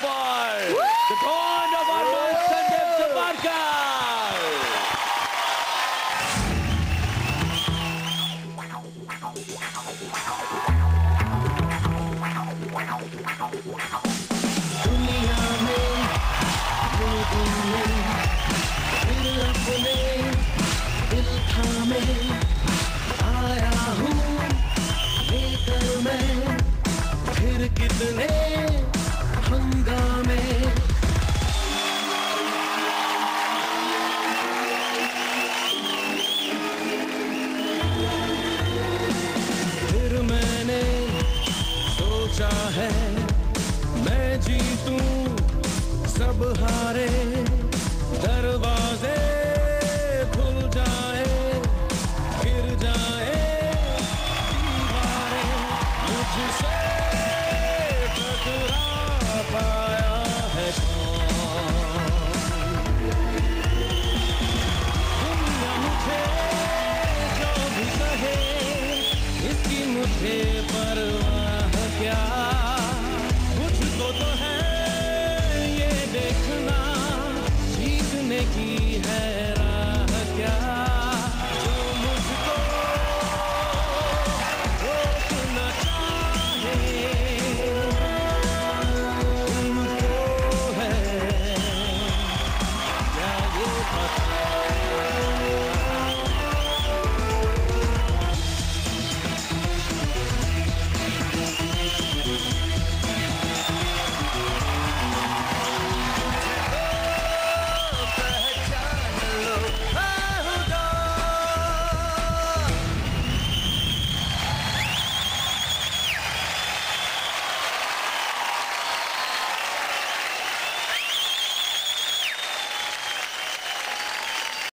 boy, the dawn of our man Sandeep सोचा है, मैं जीतू सब हारे। दरवाजे खुल जाए गिर जाए दीवारे। मुझसे टकरा पाया है मुझे जो मुझे